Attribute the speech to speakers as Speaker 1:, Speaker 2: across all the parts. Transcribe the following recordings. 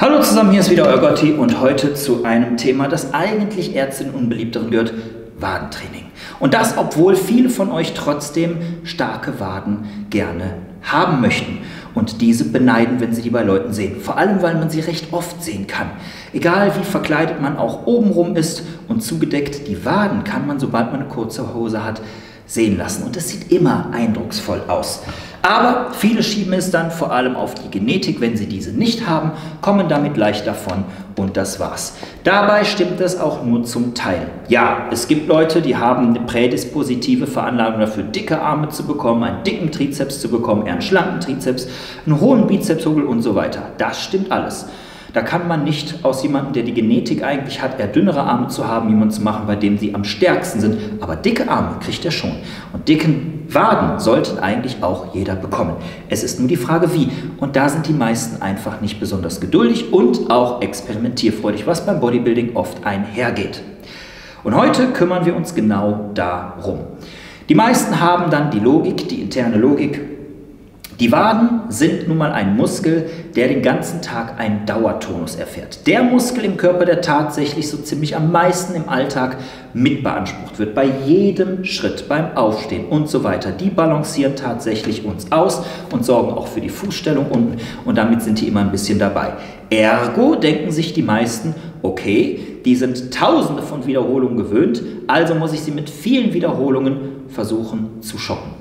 Speaker 1: Hallo zusammen, hier ist wieder euer Gotti und heute zu einem Thema, das eigentlich Ärzten unbeliebteren gehört, Wadentraining. Und das, obwohl viele von euch trotzdem starke Waden gerne haben möchten und diese beneiden, wenn sie die bei Leuten sehen. Vor allem, weil man sie recht oft sehen kann. Egal wie verkleidet man auch obenrum ist und zugedeckt, die Waden kann man, sobald man eine kurze Hose hat, sehen lassen. Und es sieht immer eindrucksvoll aus. Aber viele schieben es dann vor allem auf die Genetik, wenn sie diese nicht haben, kommen damit leicht davon und das war's. Dabei stimmt es auch nur zum Teil. Ja, es gibt Leute, die haben eine prädispositive Veranlagung dafür, dicke Arme zu bekommen, einen dicken Trizeps zu bekommen, eher einen schlanken Trizeps, einen hohen Bizepshobel und so weiter. Das stimmt alles. Da kann man nicht aus jemandem, der die Genetik eigentlich hat, eher dünnere Arme zu haben, jemanden zu machen, bei dem sie am stärksten sind. Aber dicke Arme kriegt er schon. Und dicken Waden sollten eigentlich auch jeder bekommen. Es ist nur die Frage, wie. Und da sind die meisten einfach nicht besonders geduldig und auch experimentierfreudig, was beim Bodybuilding oft einhergeht. Und heute kümmern wir uns genau darum. Die meisten haben dann die Logik, die interne Logik, die Waden sind nun mal ein Muskel, der den ganzen Tag einen Dauertonus erfährt. Der Muskel im Körper, der tatsächlich so ziemlich am meisten im Alltag mit beansprucht wird. Bei jedem Schritt, beim Aufstehen und so weiter. Die balancieren tatsächlich uns aus und sorgen auch für die Fußstellung unten und damit sind die immer ein bisschen dabei. Ergo denken sich die meisten, okay, die sind tausende von Wiederholungen gewöhnt, also muss ich sie mit vielen Wiederholungen versuchen zu schocken.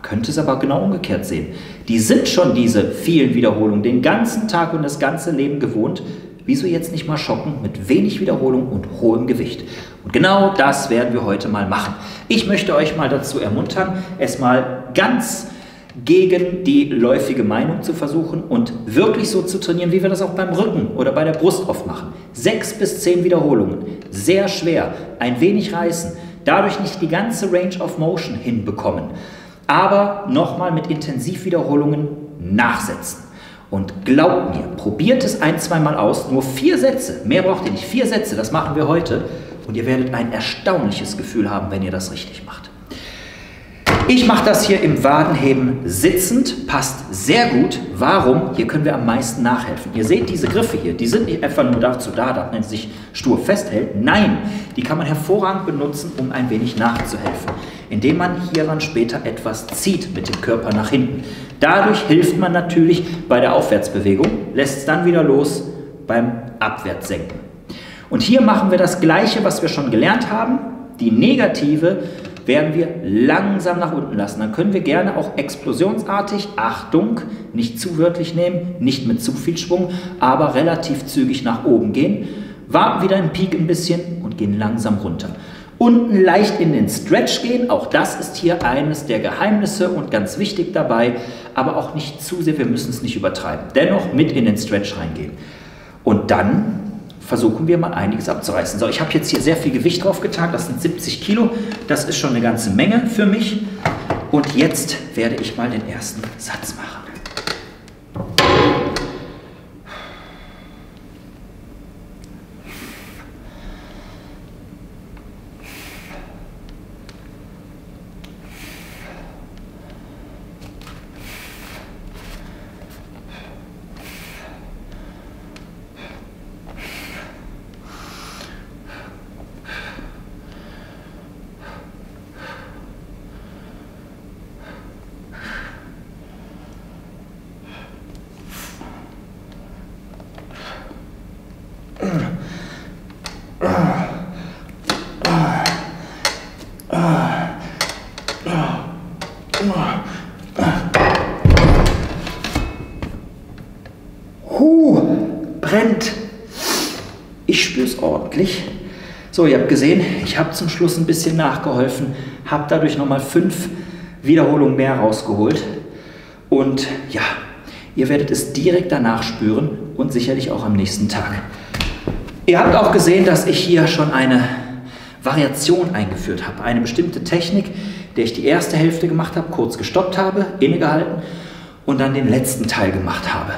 Speaker 1: Man könnte es aber genau umgekehrt sehen. Die sind schon diese vielen Wiederholungen den ganzen Tag und das ganze Leben gewohnt. Wieso jetzt nicht mal schocken mit wenig Wiederholung und hohem Gewicht? Und genau das werden wir heute mal machen. Ich möchte euch mal dazu ermuntern, es mal ganz gegen die läufige Meinung zu versuchen und wirklich so zu trainieren, wie wir das auch beim Rücken oder bei der Brust oft machen. Sechs bis zehn Wiederholungen, sehr schwer, ein wenig reißen, dadurch nicht die ganze Range of Motion hinbekommen aber nochmal mit Intensivwiederholungen nachsetzen. Und glaubt mir, probiert es ein, zweimal aus, nur vier Sätze, mehr braucht ihr nicht, vier Sätze, das machen wir heute und ihr werdet ein erstaunliches Gefühl haben, wenn ihr das richtig macht. Ich mache das hier im Wadenheben sitzend, passt sehr gut. Warum? Hier können wir am meisten nachhelfen. Ihr seht diese Griffe hier, die sind nicht einfach nur dazu da, dass man sich stur festhält. Nein, die kann man hervorragend benutzen, um ein wenig nachzuhelfen indem man hieran später etwas zieht mit dem Körper nach hinten. Dadurch hilft man natürlich bei der Aufwärtsbewegung, lässt es dann wieder los beim Abwärtssenken. Und hier machen wir das Gleiche, was wir schon gelernt haben. Die negative werden wir langsam nach unten lassen. Dann können wir gerne auch explosionsartig, Achtung, nicht zu wörtlich nehmen, nicht mit zu viel Schwung, aber relativ zügig nach oben gehen, warten wieder im Peak ein bisschen und gehen langsam runter. Unten leicht in den Stretch gehen, auch das ist hier eines der Geheimnisse und ganz wichtig dabei, aber auch nicht zu sehr, wir müssen es nicht übertreiben. Dennoch mit in den Stretch reingehen. Und dann versuchen wir mal einiges abzureißen. So, ich habe jetzt hier sehr viel Gewicht drauf getan, das sind 70 Kilo, das ist schon eine ganze Menge für mich. Und jetzt werde ich mal den ersten Satz machen. Huh, brennt. Ich spüre es ordentlich. So, ihr habt gesehen, ich habe zum Schluss ein bisschen nachgeholfen, habe dadurch nochmal fünf Wiederholungen mehr rausgeholt. Und ja, ihr werdet es direkt danach spüren und sicherlich auch am nächsten Tag. Ihr habt auch gesehen, dass ich hier schon eine Variation eingeführt habe, eine bestimmte Technik, der ich die erste Hälfte gemacht habe, kurz gestoppt habe, innegehalten und dann den letzten Teil gemacht habe.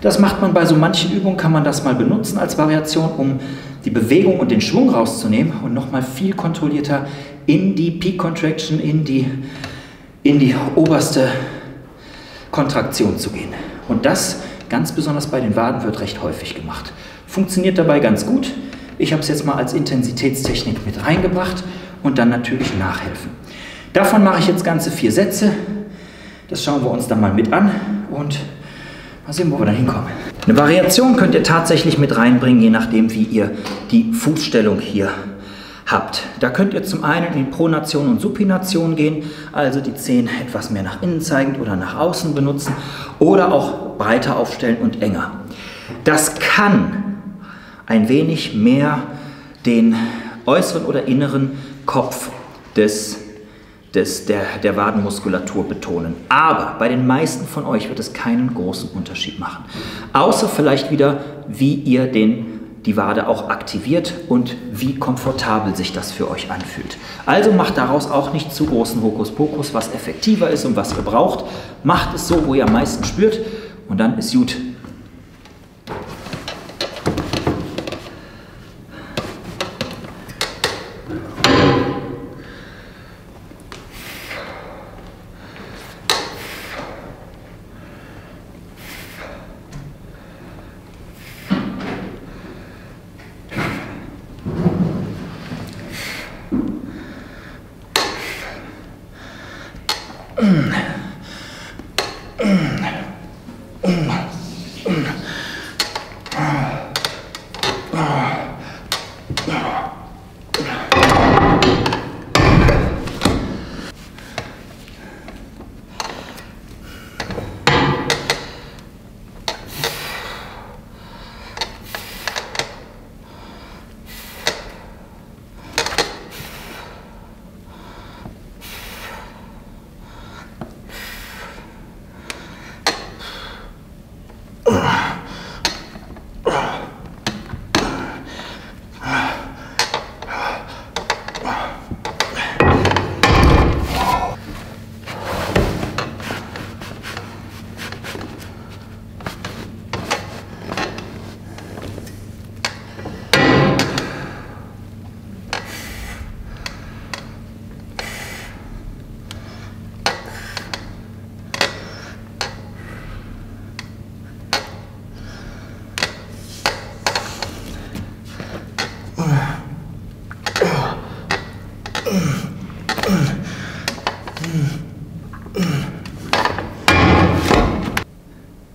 Speaker 1: Das macht man bei so manchen Übungen, kann man das mal benutzen als Variation, um die Bewegung und den Schwung rauszunehmen und nochmal viel kontrollierter in die Peak Contraction, in die, in die oberste Kontraktion zu gehen. Und das ganz besonders bei den Waden wird recht häufig gemacht. Funktioniert dabei ganz gut. Ich habe es jetzt mal als Intensitätstechnik mit reingebracht und dann natürlich nachhelfen. Davon mache ich jetzt ganze vier Sätze. Das schauen wir uns dann mal mit an und mal sehen, wo wir dann hinkommen. Eine Variation könnt ihr tatsächlich mit reinbringen, je nachdem, wie ihr die Fußstellung hier habt. Da könnt ihr zum einen in Pronation und Supination gehen, also die Zehen etwas mehr nach innen zeigend oder nach außen benutzen oder auch breiter aufstellen und enger. Das kann ein wenig mehr den äußeren oder inneren Kopf des, des, der, der Wadenmuskulatur betonen. Aber bei den meisten von euch wird es keinen großen Unterschied machen. Außer vielleicht wieder, wie ihr den die Wade auch aktiviert und wie komfortabel sich das für euch anfühlt. Also macht daraus auch nicht zu großen Hokuspokus, was effektiver ist und was ihr braucht. Macht es so, wo ihr am meisten spürt und dann ist gut.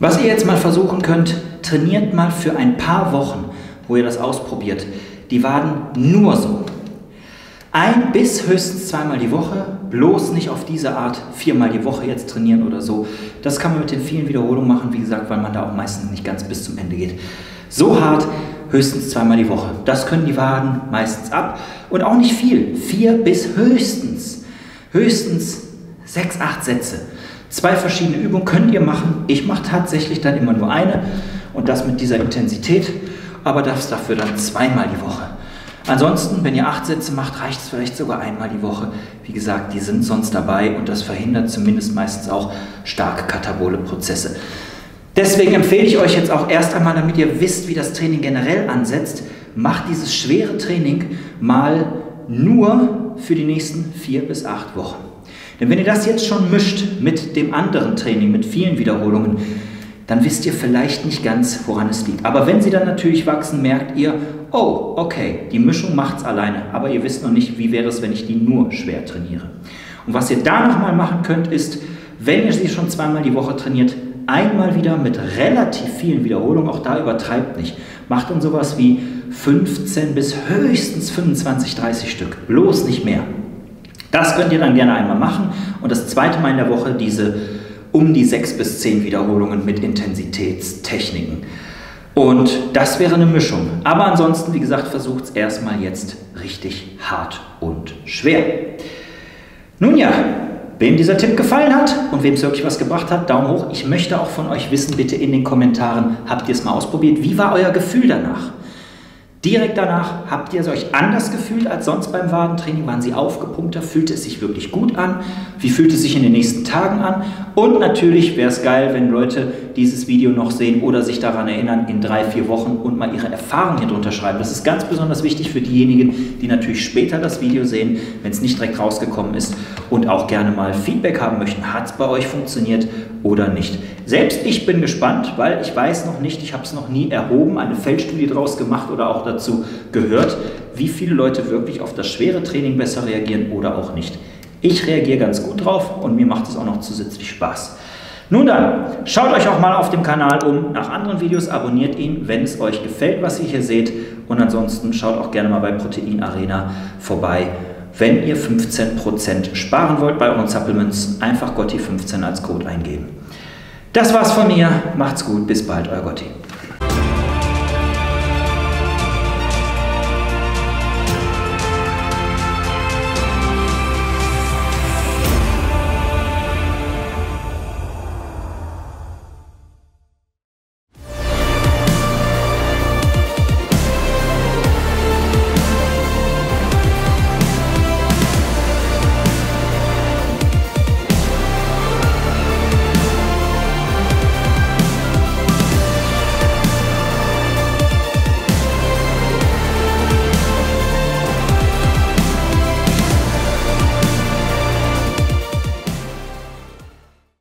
Speaker 1: Was ihr jetzt mal versuchen könnt, trainiert mal für ein paar Wochen, wo ihr das ausprobiert, die Waden nur so. Ein bis höchstens zweimal die Woche, bloß nicht auf diese Art viermal die Woche jetzt trainieren oder so. Das kann man mit den vielen Wiederholungen machen, wie gesagt, weil man da auch meistens nicht ganz bis zum Ende geht. So hart, höchstens zweimal die Woche. Das können die Waden meistens ab und auch nicht viel. Vier bis höchstens, höchstens sechs, acht Sätze. Zwei verschiedene Übungen könnt ihr machen. Ich mache tatsächlich dann immer nur eine und das mit dieser Intensität, aber das dafür dann zweimal die Woche. Ansonsten, wenn ihr acht Sätze macht, reicht es vielleicht sogar einmal die Woche. Wie gesagt, die sind sonst dabei und das verhindert zumindest meistens auch starke katabole Prozesse. Deswegen empfehle ich euch jetzt auch erst einmal, damit ihr wisst, wie das Training generell ansetzt, macht dieses schwere Training mal nur für die nächsten vier bis acht Wochen. Denn wenn ihr das jetzt schon mischt mit dem anderen Training, mit vielen Wiederholungen, dann wisst ihr vielleicht nicht ganz, woran es liegt. Aber wenn sie dann natürlich wachsen, merkt ihr, oh, okay, die Mischung macht es alleine. Aber ihr wisst noch nicht, wie wäre es, wenn ich die nur schwer trainiere. Und was ihr da nochmal machen könnt, ist, wenn ihr sie schon zweimal die Woche trainiert, einmal wieder mit relativ vielen Wiederholungen, auch da übertreibt nicht. Macht dann sowas wie 15 bis höchstens 25, 30 Stück, bloß nicht mehr. Das könnt ihr dann gerne einmal machen und das zweite Mal in der Woche diese um die sechs bis zehn Wiederholungen mit Intensitätstechniken. Und das wäre eine Mischung. Aber ansonsten, wie gesagt, versucht es erstmal jetzt richtig hart und schwer. Nun ja, wem dieser Tipp gefallen hat und wem es wirklich was gebracht hat, Daumen hoch. Ich möchte auch von euch wissen, bitte in den Kommentaren, habt ihr es mal ausprobiert? Wie war euer Gefühl danach? Direkt danach habt ihr es euch anders gefühlt als sonst beim Wadentraining? Waren sie aufgepumpter? Fühlte es sich wirklich gut an? Wie fühlt es sich in den nächsten Tagen an? Und natürlich wäre es geil, wenn Leute dieses Video noch sehen oder sich daran erinnern in drei, vier Wochen und mal ihre Erfahrungen hier drunter schreiben. Das ist ganz besonders wichtig für diejenigen, die natürlich später das Video sehen, wenn es nicht direkt rausgekommen ist und auch gerne mal Feedback haben möchten. Hat es bei euch funktioniert oder nicht? Selbst ich bin gespannt, weil ich weiß noch nicht, ich habe es noch nie erhoben, eine Feldstudie draus gemacht oder auch dazu gehört, wie viele Leute wirklich auf das schwere Training besser reagieren oder auch nicht. Ich reagiere ganz gut drauf und mir macht es auch noch zusätzlich Spaß. Nun dann, schaut euch auch mal auf dem Kanal um nach anderen Videos, abonniert ihn, wenn es euch gefällt, was ihr hier seht. Und ansonsten schaut auch gerne mal bei Protein Arena vorbei. Wenn ihr 15% sparen wollt bei euren Supplements, einfach Gotti15 als Code eingeben. Das war's von mir. Macht's gut. Bis bald, euer Gotti.